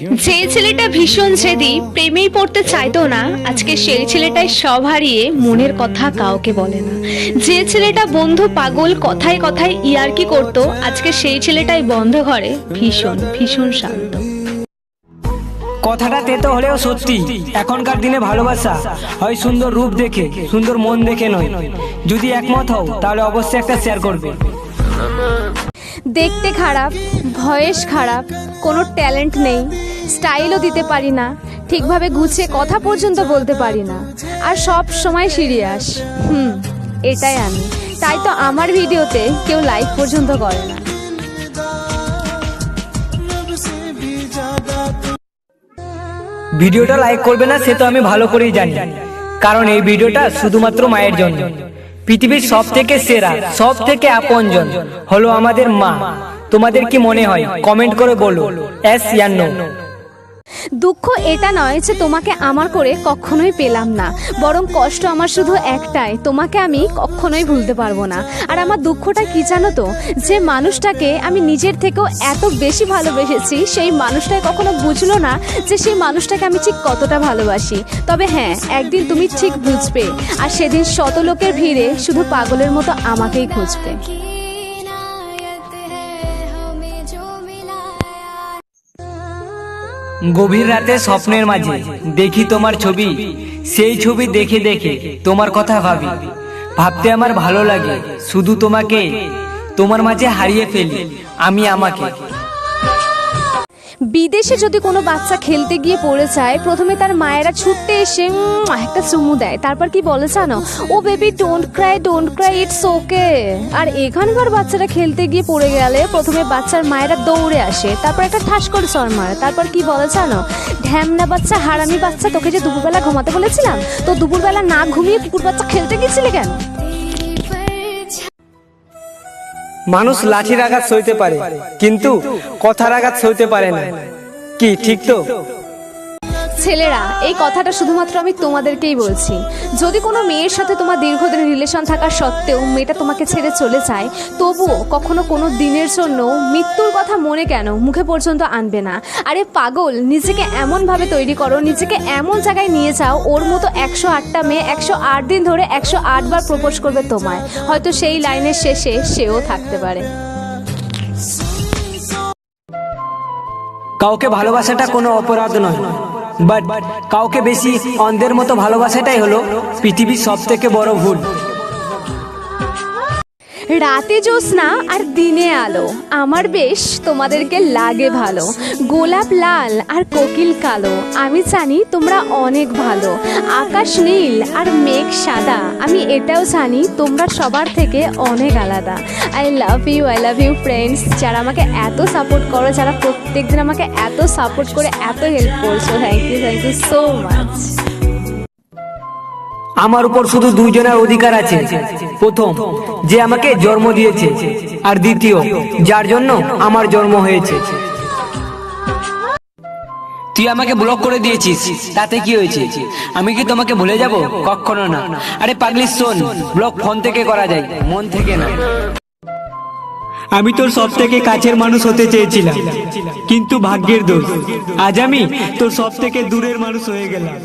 যে ছেলেটা ভীষণ জেদি প্রেমেই পড়তে চাইতো না। আজকে সেই ছেলেটাই সব হারিয়ে মনের কথা কাউকে বলে না। যে ছেলেটা বন্ধু পাগল কথায় কথায় ইয়ার্কি করত আজকে সেই ছেলেটাই বন্ধ ঘরে ভীষণ ভীষণ শান্ত। কথাটা তেতো হলেও সত্যি এখনকার দিনে ভালোবাসা হয় সুন্দর রূপ দেখে সুন্দর মন দেখে নয়। যদি একমত হও তাহলে অবশ্যই একটা শেয়ার করবে। দেখতে খারাপ ভয়েস খারাপ কোনো ট্যালেন্ট নেই। স্টাইলও দিতে পারি না, ঠিকভাবে গুছিয়ে কথা পর্যন্ত বলতে পারি না, আর সব সময় সিরিয়াস হুম, এটাই আমি। তাই তো আমার ভিডিওতে কেউ লাইক পর্যন্ত করে না। ভিডিওটা লাইক করবে না, সে তো আমি ভালো করেই জানি। কারণ এই ভিডিওটা শুধুমাত্র মায়ের জন্য। পৃথিবীর সব থেকে সেরা সব থেকে আপনজন হলো আমাদের মা। তোমাদের কি মনে হয়? কমেন্ট করে বলো। এস ইয়ার নো দুঃখ এটা নয় যে তোমাকে আমার করে কখনোই পেলাম না। বরং কষ্ট আমার শুধু একটাই, তোমাকে আমি কখনোই ভুলতে পারব না। আর আমার দুঃখটা কি জানো তো? যে মানুষটাকে আমি নিজের থেকেও এত বেশি ভালোবেসেছি, সেই মানুষটাই কখনো বুঝলো না যে সেই মানুষটাকে আমি ঠিক কতটা ভালোবাসি। তবে হ্যাঁ একদিন তুমি ঠিক বুঝবে, আর সেদিন শত লোকের ভিড়ে শুধু পাগলের মতো আমাকেই খুঁজবে। গভীর রাতে স্বপ্নের মাঝে দেখি তোমার ছবি। সেই ছবি দেখে দেখে তোমার কথা ভাবি। ভাবতে আমার ভালো লাগে শুধু তোমাকে। তোমার মাঝে হারিয়ে ফেলি আমি আমাকে। বিদেশে যদি কোনো বাচ্চা খেলতে গিয়ে পড়ে যায়, প্রথমে তার মায়েরা ছুটতে এসে একটা চুমু দেয়। তারপর কি বলে জানো? ও baby don't cry don't cry it's okay আর এখানকার বাচ্চারা খেলতে গিয়ে পড়ে গেলে প্রথমে বাচ্চার মায়েরা দৌড়ে আসে, তারপর একটা ঠাস করে চর মারে। তারপর কি বলে জানো? ঢ্যামনা বাচ্চা, হারামি বাচ্চা, তোকে যে দুপুরবেলা ঘুমাতে বলেছিলাম, তো দুপুরবেলা না ঘুমিয়ে কুকুর বাচ্চা খেলতে গেছিলি কেন? মানুষ লাঠির আঘাত সইতে পারে কিন্তু কথার আঘাত সইতে পারে না। কি ঠিক তো? ছেলেরা, এই কথাটা শুধুমাত্র আমি তোমাদেরকেই বলছি। যদি কোনো মেয়ের সাথে তোমার দীর্ঘদিন রিলেশন থাকা সত্ত্বেও মেয়েটা তোমাকে ছেড়ে চলে যায়, তবুও কখনো কোনো দিনের জন্য মৃত্যুর কথা মনে কেন মুখে পর্যন্ত আনবে না। আরে পাগল, নিজেকে এমনভাবে তৈরি করো, নিজেকে এমন জায়গায় নিয়ে যাও, ওর মতো একশো আটটা মেয়ে একশো আট দিন ধরে একশো আটবার প্রপোজ করবে তোমায়। হয়তো সেই লাইনের শেষে সেও থাকতে পারে। কাউকে ভালোবাসাটা কোনো অপরাধ নয়। বাট কাউকে বেশি অন্ধের মতো ভালোবাসাটাই হলো পৃথিবীর সব থেকে বড় ভুল। রাতে জ্যোৎস্না আর দিনে আলো। আমার বেশ তোমাদেরকে লাগে ভালো। গোলাপ লাল আর কোকিল কালো। আমি জানি তোমরা অনেক ভালো। আকাশ নীল আর মেঘ সাদা। আমি এটাও জানি তোমরা সবার থেকে অনেক আলাদা। I love you I love you friends যারা আমাকে এত সাপোর্ট করো, যারা প্রত্যেকদিন আমাকে এত সাপোর্ট করে, এত হেল্প করছ thank you thank you so much আমার উপর শুধু দুইজনের অধিকার আছে। প্রথম যে আমাকে জন্ম দিয়েছে। আর দ্বিতীয় যার জন্য আমার জন্ম হয়েছে। তুই আমাকে ব্লক করে দিয়েছিস তাতে কি হয়েছে? আমি কি তোমাকে ভুলে যাব? কখনো না। আরে পাগলি শোন ব্লক ফোন থেকে করা যায় মন থেকে না। আমি তোর সব থেকে কাছের মানুষ হতে চেয়েছিলাম কিন্তু ভাগ্যের দোষ। আজ আমি তোর সব থেকে দূরের মানুষ হয়ে গেলাম।